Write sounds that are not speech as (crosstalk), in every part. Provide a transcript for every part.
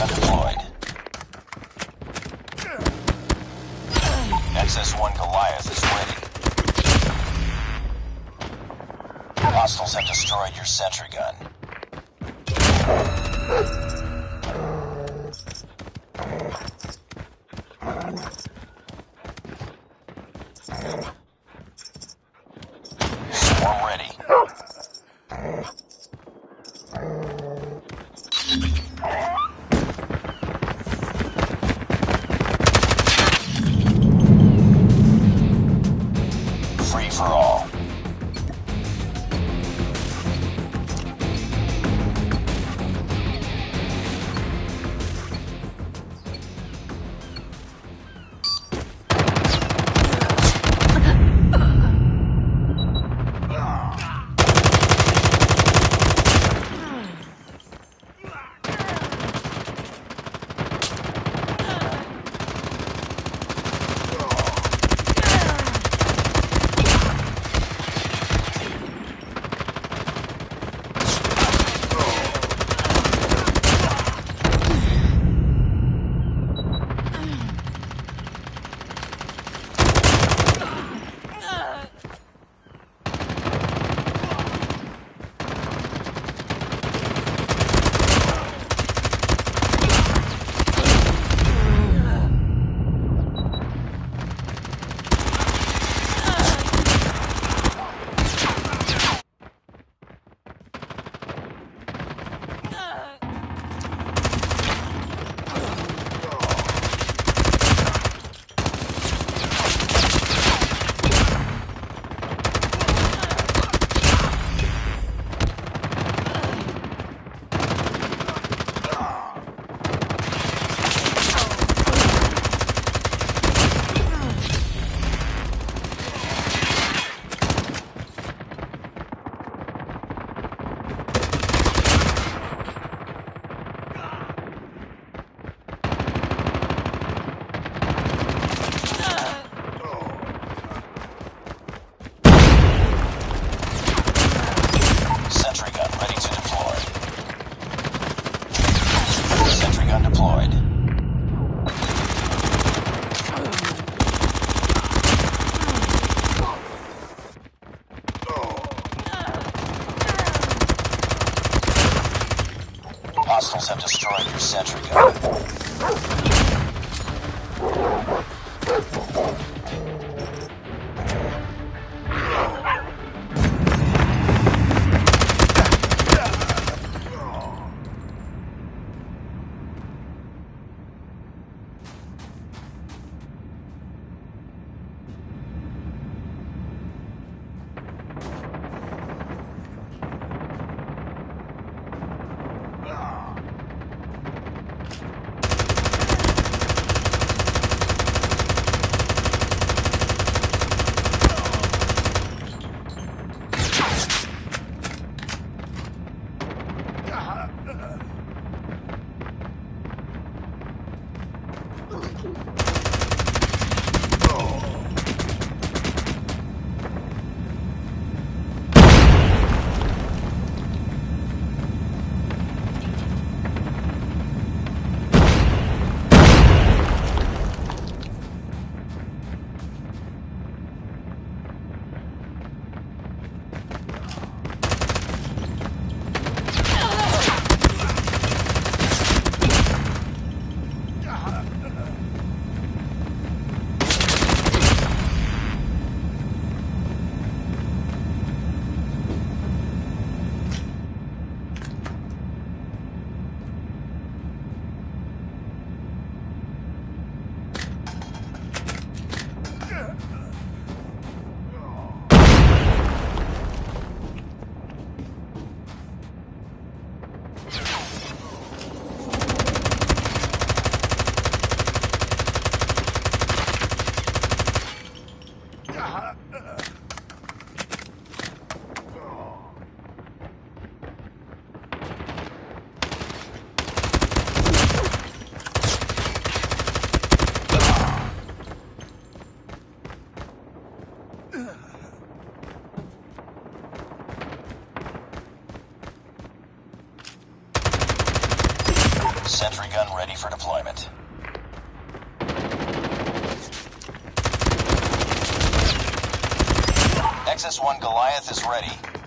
gun deployed. XS-1 Goliath is ready. Hostiles have destroyed your sentry gun. Swarm Thank (laughs) (laughs) you. Sentry gun ready for deployment. XS1 Goliath is ready.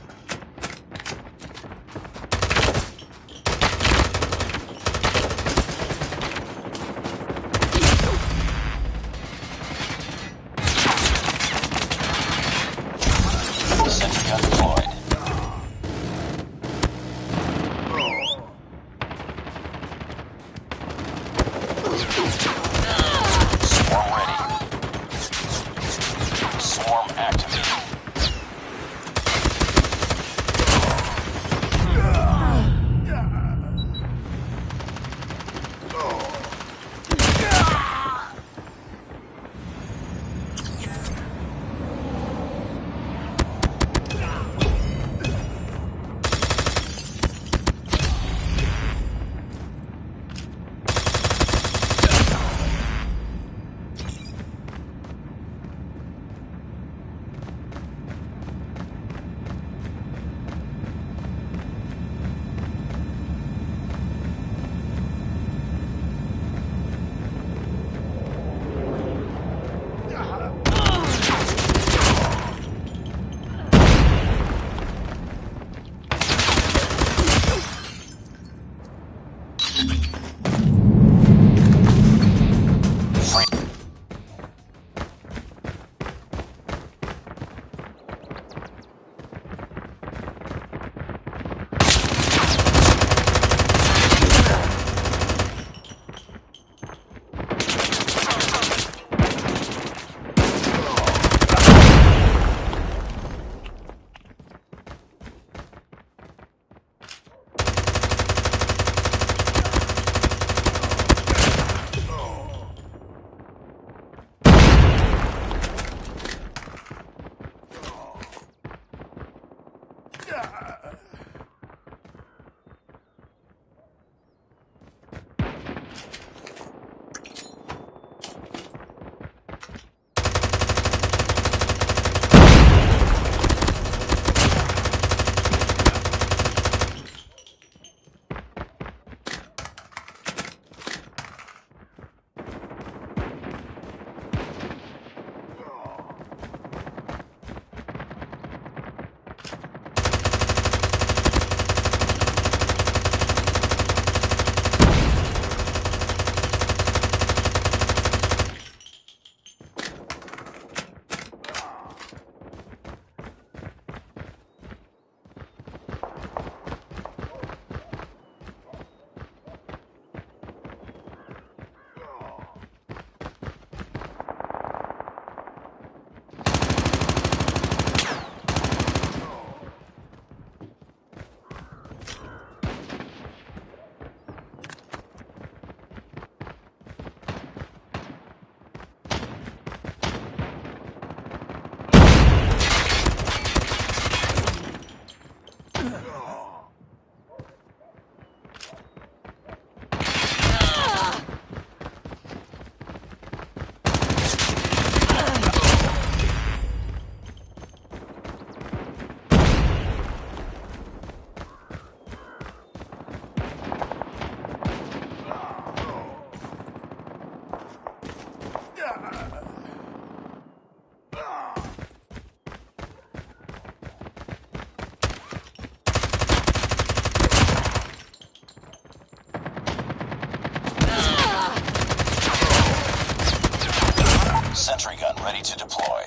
Sentry gun ready to deploy.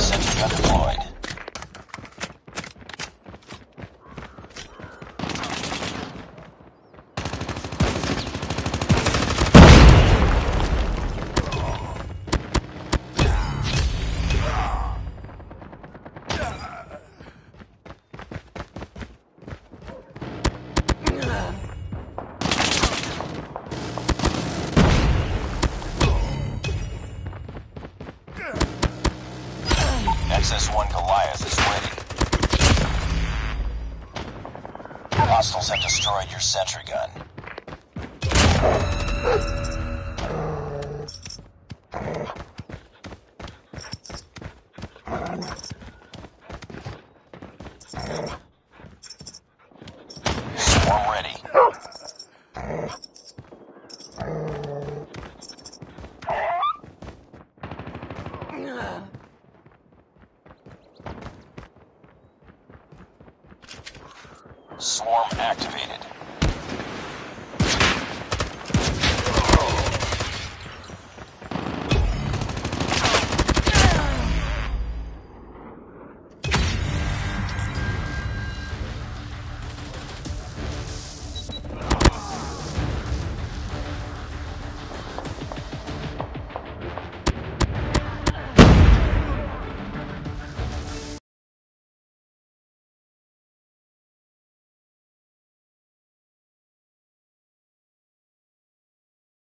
Sentry gun deployed. destroyed your sentry gun. Swarm ready. Ugh. Swarm activated.